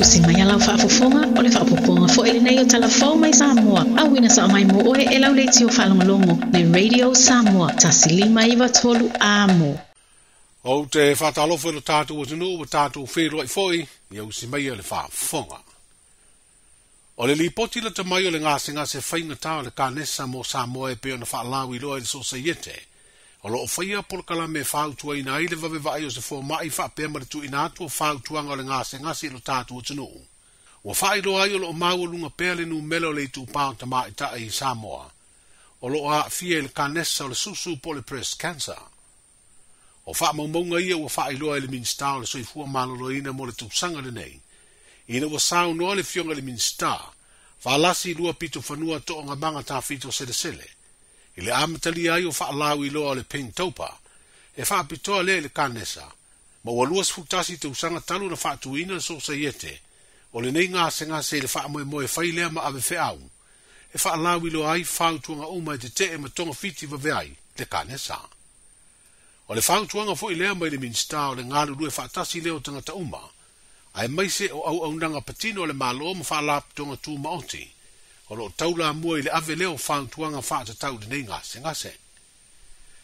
usi mai ala fa fo fo ma ole fa fo fo fo ele nei o tala fo mai sa mo a wina sa mai mo o ele au leti o fa lo lo mo ne radio sa mo ta sili mai va tolu a mo o te fa ta lo fo lo ta tu tu no ta tu fe lo fo i ia usi mai ole fa fo ma o le lipoti le tamai o le gasega se faiga tao le kanesa mo sa moa e pei ona faalau i loa i le so saiete o loo faia po me kalame e fautuaina ai le vavevaai o se fomaʻi faapea ma le tuuina atu o fautuaga o le gasegasi i lo tatou atunuu ua faailoa ai o loo maualuga pea le numele o le itupā o tamaʻitaʻi i samoa o loo aafia i le kanesa o le susu po le press cancer o faamaumauga ia e ua faailoa i le minista o le soifua maloloina mo le tusaga lenei ina ua saunoa le fioga i le minista faalasi lua pito fanua toʻogamaga tafito selesele i le amatali ai o faalau iloa o le peinitaupa e faapitoa lea i le kanesa ma ua luasfutasi tausaga talu na faatuina le soosaiete o lenei gasegase i le faamoemoe fai lea ma avefeau e faalau iloa ai fautuaga uma e tetee ma togafiti vaveai le kanesa o le fautuaga foʻi lea mai le minista o le galulu e faatasi lea o tagata uma mai se o auaunaga patino le malo ma faalapitoga tumaoti o lo tau la mua i le ave leo whan tuanga whan te tau dinei ngā se ngā se.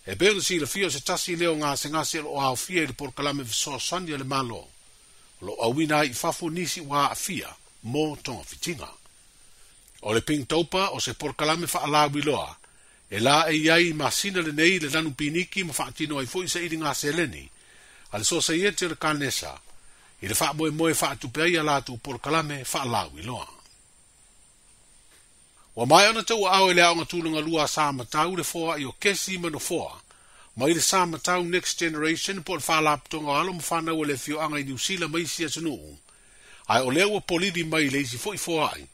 E bēna si le fio se tasi leo ngā se ngā se lo o au fia i le porkalame viso sani le malo, lo awina i fafu nisi wā a fia mō tonga fitinga. O le ping taupa o se porkalame wha ala wiloa, e la e iai ma sina le nei le lanu piniki ma whaatino ai fo i se iri ngā se leni, ale so se iete le kanesa, i le wha moe moe wha atupea i ala tu porkalame wha ala wiloa. Wa mai ona tau au ele aonga tūlunga lua sa matau le foa i o kesi ma no foa. Ma ile sa matau next generation po alfa laptonga alo mfana wale e fio anga i New Zealand mai si atunu. Ai o lewa polidi mai le isi foi foa ai.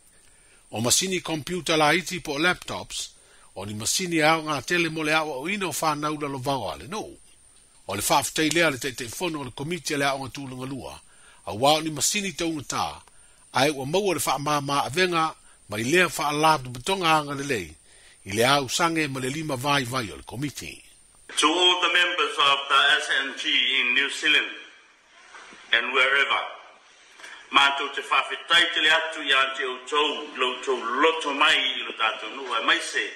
O masini computer la iti po laptops, o ni masini au ngā tele mo le awa o ina o whana ula lo vau ale, no. O le whaafutei lea le teitei fono o le komitia le aonga tūlunga lua, a wau ni masini taunga tā, ai ua maua le whaamā mā avenga ma i lea wha alatu betonga hanga le lei, i le au sange ma le lima vai vai o le komiti. To all the members of the SNG in New Zealand and wherever, mātou te whawhetai te le atu i ante o tau, lo tau loto mai i lo tātou nua, mai se,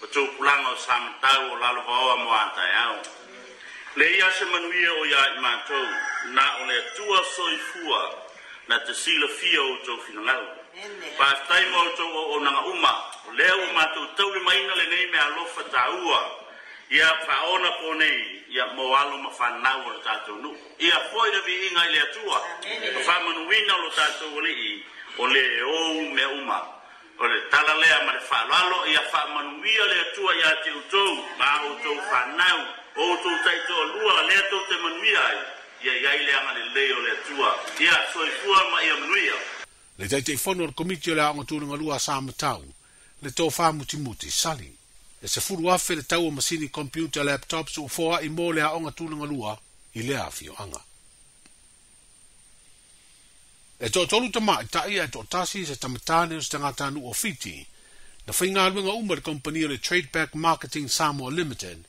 o tau pulanga o samatau o lalavaoa mo ātai au. Le ia se manuia o ia i mātou, na o le tua soifua, na te sila fia o tau finangau. Pastai mo to o na uma, o le o ma to to le maina le nei me alo fa taua. Ia fa ona po nei, ia mo alo ma fa na o ta to nu. Ia foi le vinga le tua. Ma fa manu wina lo ta to le i, o le o me uma. O le tala le ma le fa lalo, ia fa manu wia le tua ia te to, ma o to fa na o to tai to lua le to te manu ia. Ia ia ile ama le le o le tua. Ia soi fuama ia manu ia. Ia le tai te fono al komiti le aonga tūnunga lua sa matau, le tō wha muti muti sali. E se furu afe le tau o masini computer laptops o fōa i mō le aonga tūnunga lua i le afi o anga. E tō tolu tama e ta ia e tō tasi se tamatane o se tangata nu o fiti, na whai ngā luenga uma le kompani o le Tradeback Marketing Samoa Limited,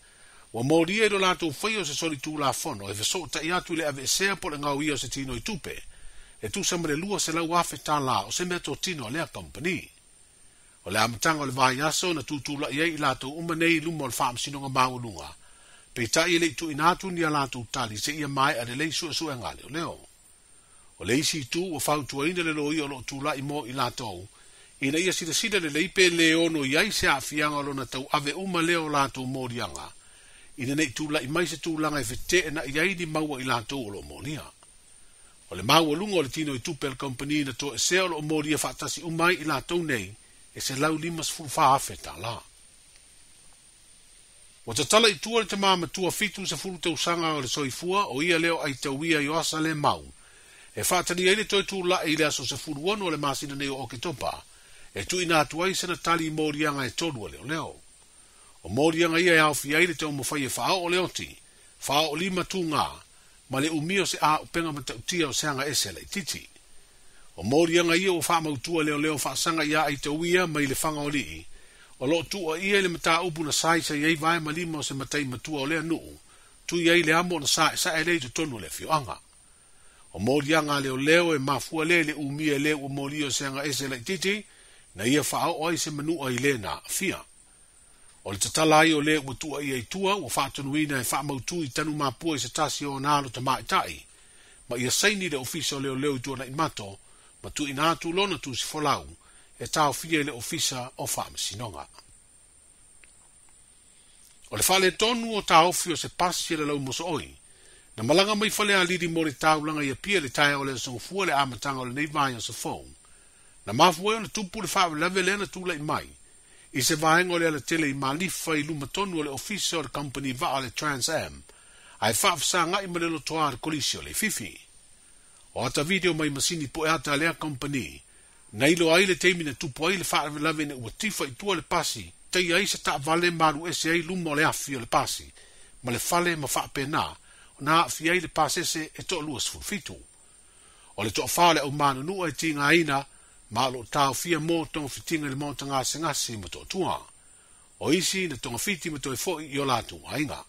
wa mōri e do lātou whai o se sori tū la fono, e fesota i atu le ave e sea po le ngau i o se tino i tupe, e tu samre lua se lau afe ta la o se mea tō tino a lea company. O lea amatanga o le vahi aso na tūtula iei i lātou umanei i luma o le whaamsino ngā maunua. Pei ta i lei tu inātu ni a lātou tali se ia mai a lei sua sua ngā leo leo. O lei si tu o whau tua ina le loi o lo tūla i mō i lātou. Ina ia sida sida le leipe leo no iei se afianga lo na tau ave uma leo lātou mōrianga. Ina nei tūla i mai se tūlanga e whete e na iei ni maua i lātou o lo mōrianga. O le mau alunga o le tino i tupel company na to e seo o mori e fatasi umai i la tau nei e se lau limas fu fa ta la. O te tala i tua le te maa matua fitu sa furu te usanga o le soifua o ia leo ai te uia i oasa le mau. E fatani aile toi tu la e ilia so se furu wano le masina neo o ke topa e tu ina atu ai na tali i mori anga e tolua leo leo. O mori anga ia e au fi aile te e o mo fai e fao o leoti, fao o lima tu ngaa ma le umio se a upenga ma tautia o seanga ese la ititi. O morianga ia o faa mautua leo leo faa sanga ia i te uia ma le fanga o lii. O lo tu o ia le mataa upu na sai sa iei vae ma lima o se matai matua o lea nuu. Tu iei le amo na sai sa e lei te tonu le fio anga. O morianga leo leo e mafua le le umia leo o morio seanga ese la ititi na ia faa oi se manua i le na fia. O le tatala ai o le ua tua ia i tua, ua whātunuina e whaamautu i tanu mapua i se tasi o nālo ta maitai. Ma ia saini le ofisa o leo leo i tuana i mato, ma tu ina atu lona tu si folau, e tau fia le ofisa o whaamasinonga. O le whale tonu o tau fio se pasi e le lau moso oi, na malanga mai whale a liri mori tau langa ia pia le tai o le sangu fua le amatanga o le neivai o se fong, na mafu e o le tupu le whaamu lewe lena tu le mai, i se vaenga o le ala tele i malifa i luma tonu o le ofisa o le company va o le Trans Am, a e whaafsa nga i malelo toa ar kolisi o le fifi. O ata video mai masini po e ata lea company, na ilo ai le teimina tupo ai le whaarewe lawe ne ua tifa i tua le pasi, te i aisa ta vale maru e se ai luma o le afi o le pasi, ma le fale ma whaape na, o na afi ai le pasese e to lua sfufitu. O le toa whaale o manu nua e tinga aina, ma lo tau fia mō tonga fitinga le mō tanga se ngasi ma tō tua. O isi na tonga fiti ma tō e fōi i o lātu ainga.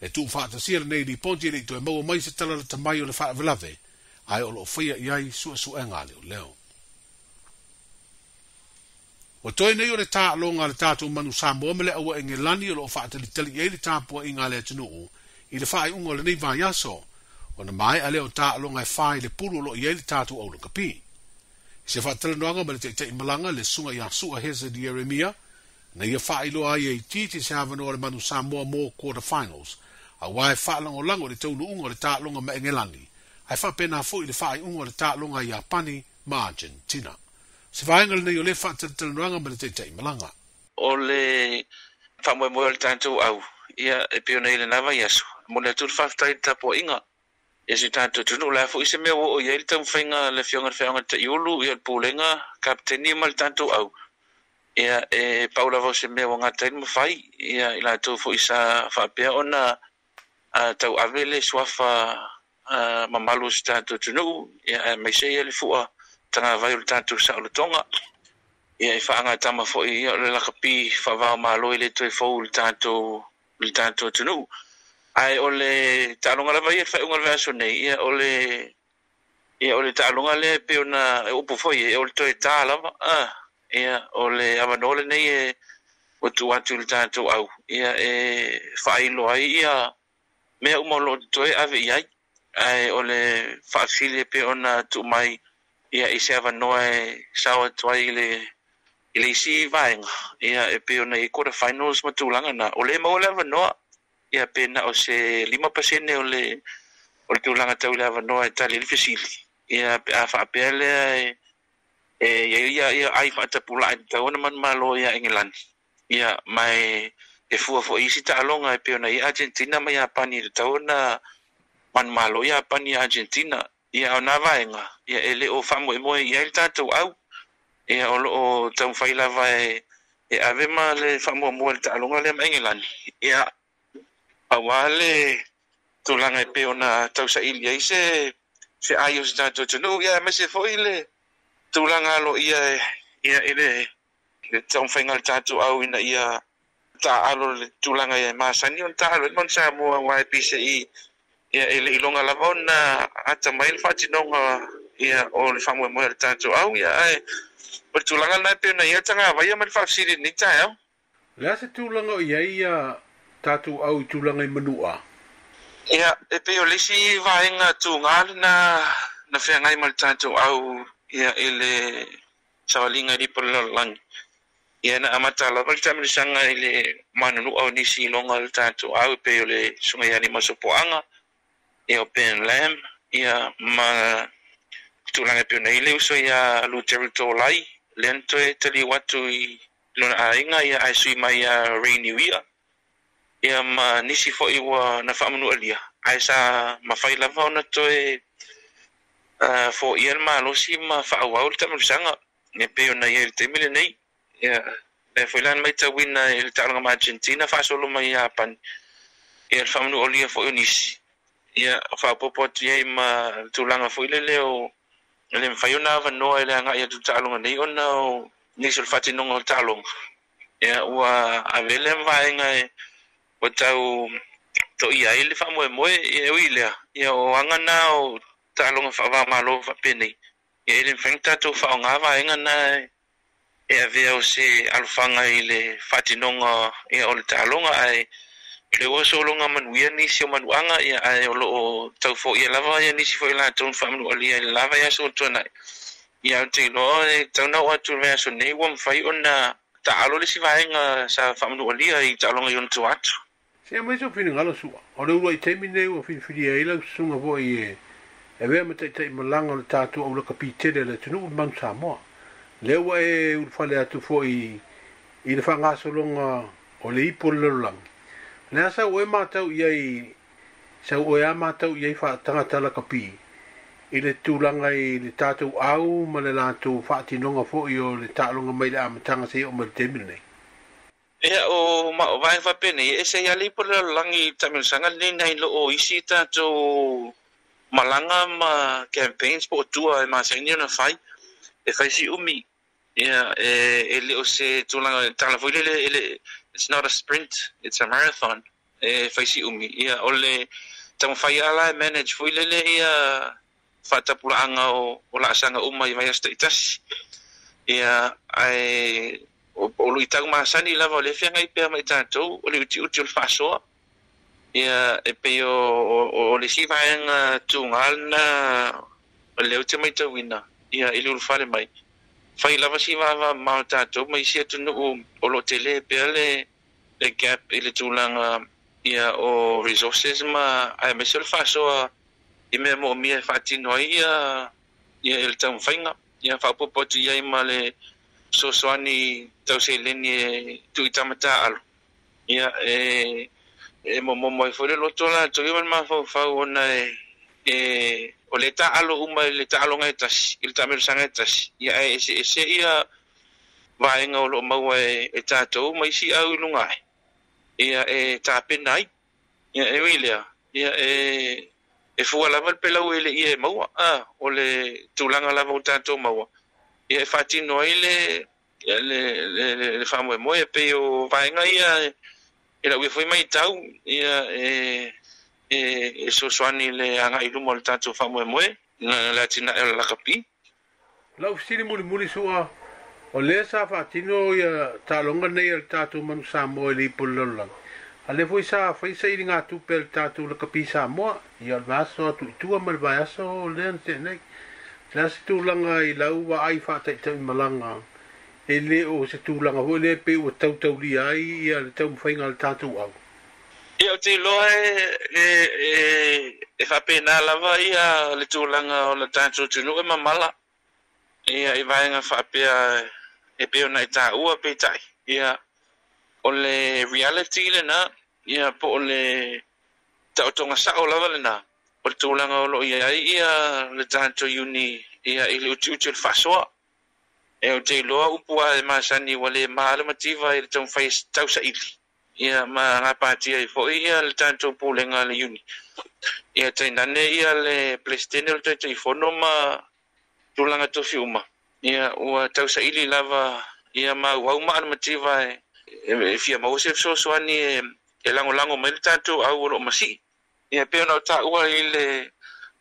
E tū whāta sira nei li ponti rei tō e, e mō mai se tala rata mai o le whāta velave, ai o lo fia i ai sua su e ngā leo leo. O tō e nei o le tā alo ngā le tātou manu sā mō mele awa e lani o lo whāta li tali e le tāpua i ngā lea tunu u, i le whāi ungo le nei vāi aso, o na mai ale o tā alo ngai e whāi le puru lo i e le tātou au le kapi se fatal no anga mele te te imalanga le sunga ya suga heza di Eremia, na ia faa ilo ai ei te se hava no le manu Samoa mō quarter finals, a wai faa lango lango le taunu unga le taa longa ma engelangi, ai faa pena fo i le faa i unga le taa longa i Apani ma Argentina. Se faa engel nei o le faa tala tala no anga mele te te imalanga. O le faa mwe mwe le tantou au, ia e pio nei le nava yesu, mwne tu le faa tala tala po inga, ia se tatou tunuu lafo i se mea ua iai le taumafaiga le fioga feaoga le taʻiulu ia le pulega kapitenia ma le tatou au ia e pau lava o se mea ua gata le mafai ia i latou foʻi sa faapea ona tauave le suafa mamalu o se tatou tunuu ia e maiseia le fuʻa tagavai o le tatou saʻolotoga ia e faagatama foʻi ia o le lakapi faavao malo i le toe fou le tatou le tatou tunuu ai o e le taalonga lava ia fai unga vea nei ia o le ia o le taalonga le pe ona e upu foi e ia o le toe tā lava ah ia o le amanole nei e o tu atu le tātou au ia e whailo ai ia mea umolo o toe ave iai ai o le whaafile pe ona tu mai ia i se avanoa e sawa tuai i le i le isi vaenga ia e pe ona i kora finals matulanga na o le maua le avanoa ia pena o se lima pasene o le o le tulaga tau i le avanoa e tali le fesili ia a faapea lea e, e ia ia ia ai faatapulaʻi tatau ona manumālo ia engelani ia mae e fua foʻi isi taʻaloga e pe ona ia argentina ma ia apani tatau ona manumālo ia apani ia argentina ia ona vaega ia e lē o faamoemoe ia i le tatou au ia o loo taumafai lava e ave ma le faamuamua le taʻaloga lea ma engelani ia awale tulanga peona ona sa ilia ise se ayos na to tunu ya mese foile tulanga lo ia ia ile le tong fengal tatu au ina iya ta alo le tulanga ia masa ni on ta alo mon sa mo wa pi se i ia bona ata mail fa tinonga ah, ia o le famo mo le tatu au ia ai per tulanga na pe na ia tanga vai mal fa sire ya la se tulanga iya ia tatou au i tulaga i manu'a ia e pei o lesi vaega tugā lana na feagai ma le tatou au ia i le savaliga i lipa le lalolagi ia na amata amatalava le tamalisaga i le mananu'a o nisi iloga le tatou au e pei o le sugaiani ma sopoaga ia o ben lam ia ma tulaga peonei le uso ia luteri tolai lea na toe taliu atu i lona aiga ia ae sui mai ia rainy year ia ma nisi foʻi ua na faamanuʻalia ae sa mafai lava ona toe uh, eh, foia le malosi ma faauau le taʻamalusaga ia pei ona ia i le taimi lenei ia e foi lana mai tauina i le taʻalaga ma argentina faasolo mai apani ia le faamanuʻalia foʻi o nisi ia faapopo atu iai ma le tulaga foʻi le o le mafai ona avanoa e le agaʻi atu taʻaloga nei ona o nisi o le faatinoga o le taʻaloga ia ua avele vaega e ua tau to ai le faamoemoe mo mo e ia o anga na o ta longa fa va ia i le to tatou nga vaega na e avea o se alfanga ile faatinoga ia o ta longa ai le o so manuia nisi o manuanga ia ai o loo tau fo lava ia nisi fo ila ton fa manu ali ia lava ia so tona ia te lo e tau atu me so nei wa mfai ona taalo alo le si sa fa i ali i ona longa tu atu se mai so fini ngalo su ore ulo i temi nei o fini fini e ai la su nga vo i e ve ma tei tei malanga le tatu au le kapite le le tunu u man sa moa le ua e ulo fale atu fo i i le fanga solonga o le ipo le lorulangi le asa ue matau i ai sa ue a matau i ai fa ta la kapi i le tūlanga i le tatu au ma le lantu fa atinonga fo i o le tatu longa mai le amatanga se i o mele temi nei Ia e, o ma o vai va pene e se ia lipo le langi tamil sanga ni nei lo o isi ta to malanga ma campaigns po tua e ma senia na fai e fai si umi ia e, e e le o se tulanga tala foi le ele e it's not a sprint it's a marathon e fai si umi ia o le tamu fai ala e manage foi le le ia fatapulaanga o o la sanga uma i vai sta itasi ia ai o lui tau masani lava o le fenga i pea mai tātou, o le uti uti o le whasoa, ia e pe o, o, le si vaenga tūngal na o leo te mai tauina, ia i le urwhare mai. fai lava si vava mao tātou, mai si atu nu o lo te le pea le, le gap i le tūlanga ia o resources ma ai mai se o le whasoa i mea mo mia e whaatino ai ia, ia i le tau whainga, ia whaupopo tu iai ma le so so ani tau se leni tu i tamata alo. Ia e e mo mo mo i e fore loto la to i ma fa fa ona e e o le ta alo uma le ta alo ngai tas il ta mer sanga tas ia e, e se e se ia va en lo ma e, e ta to ma i si au lunga ia e ta pe nai ia e wilia ia e e fu ala mal pe la wile e ia ma wa a ah, o le tu langa la vota to ma wa ia e whatino ai le, e le, le, le, le whamoe moe pe o vaenga ia e la ue foi mai tau ia e, e, e sosoani le anga i luma o le tatou moe na la tina e la kapi. Lau sili muli muli sua o le sa whatino ia talonga nei al tatou manu sa moe li A le foi sa foi sa ili ngā tupe le tatou kapi sa moa ia al vaso atu itua vaso le Nā se langa i lau wa ai whātai i tāmi malanga. E le o se tūlanga hoi le pe ua tau tau li ai i a le tau mwhainga le tātou au. I au te loa e e e whape nā lava i a le tūlanga o le tātou tūnu e mamala. I a i vāenga whape a e pe o nai tā ua pe tai. I a o le reality le na, I a po o le tautonga sa'o lava le na. pertulang le tulaga o ia ai ia le ia i le utiuti o le fa'asoa e o te iloa e masani wale lē māle mativa i le taumafai tausaʻili ia ma gapatia ai foʻi ia le tatou pulega le ia ia le pelestene o le fo ma tulaga tofi uma ia ua ili lava ia mau ma alamativa e e fia maua se fesoasoani e eh, e eh, lagolago mai le au o ia pea ona o taʻua i le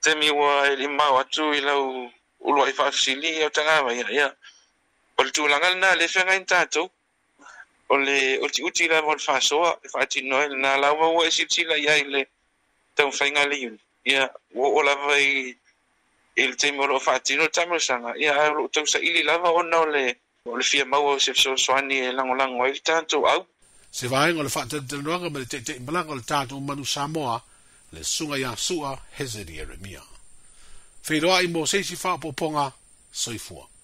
temi ua e limau atu i lau ulu ai o e au tagava ia ia o le tulaga lenā le feagai na tatou o le utiuti lava o le faasoa e faatino ai lenā lau maua e silasila ia i le taumafaiga le iuni ia ua oo lava i i le temi o loo faatino le tamilosaga ia a loo tausaʻili lava ona o le o le fia maua o se fesoasoani e lagolago ai le tatou au se vaega o le faatalitaloaga ma le teʻiteʻi malaga o le tatou manu samoa le sunga ya sua hezeri eremia. Whiroa i mo seisi whaapoponga soifua.